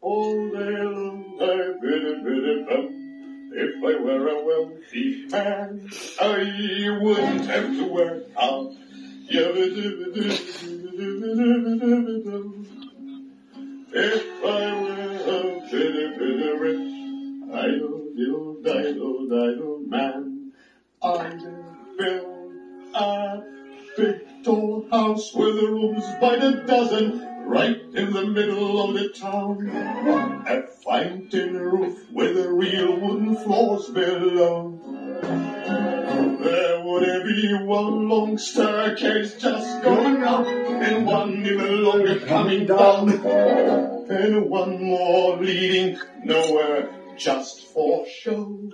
All day long I bid bid bum. If I were a wealthy man, I wouldn't have to work hard. If I were a bitty, bitty rich, idle, idle, idle man, I'd build a big tall house with rooms by the dozen, right in the middle of the town. A fine tin roof with real wooden floors below. There would be one long staircase just going up, and one even longer coming down, and one more leading nowhere just for show.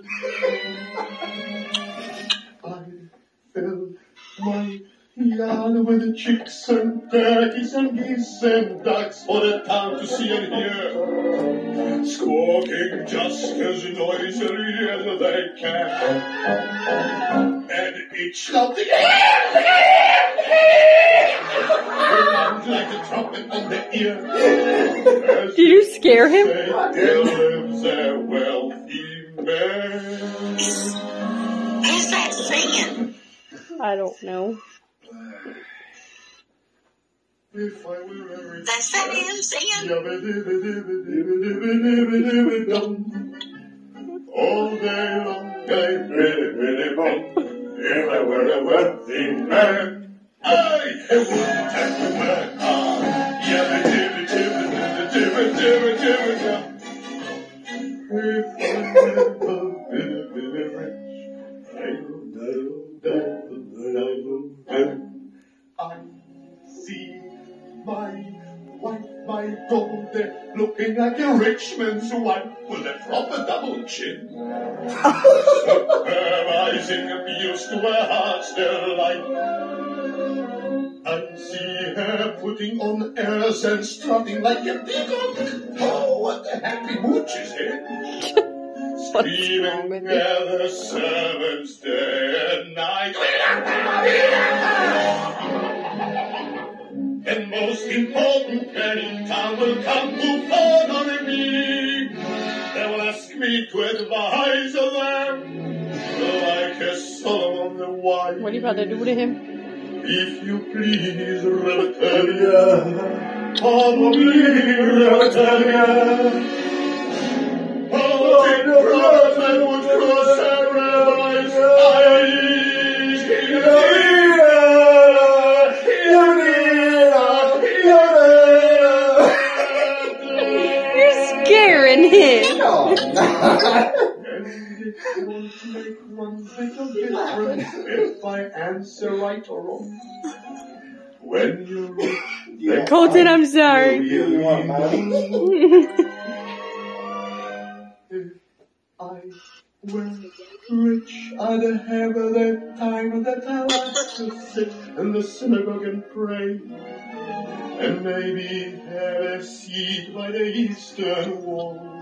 Yard with the chicks and turkeys and geese and ducks for the town to see and hear, squawking just as noisily as they can, and each shouting like a trumpet on the ear. Did you scare him? there lives a wealthy man. Who's that singing? I don't know. If I were a That's that him singing? All day long I pretty pretty bum. If I were a wealthy man, I wouldn't have to work hard. Yabba dibba dibba dibba dibba dibba dibba If my daughter, looking like a rich man's wife with a proper double chin. Supervising abuse to her heart's delight. I see her putting on airs and strutting like a peacock. Oh, what a happy mood she's in. What's wrong Screaming at the servants day and night. And most important man in town will come to phone on me. They will ask me to advise them like a Solomon the wise. What do you to do to him? If you please, Rebecca, probably Rebecca. Oh, take prophet would cross her him. And it won't make one bit of difference if I answer right or wrong. When you're rich, Colton, I'm sorry. you If I were rich, I'd have the time that I like to sit in the synagogue and pray. And maybe have a seat by the eastern wall.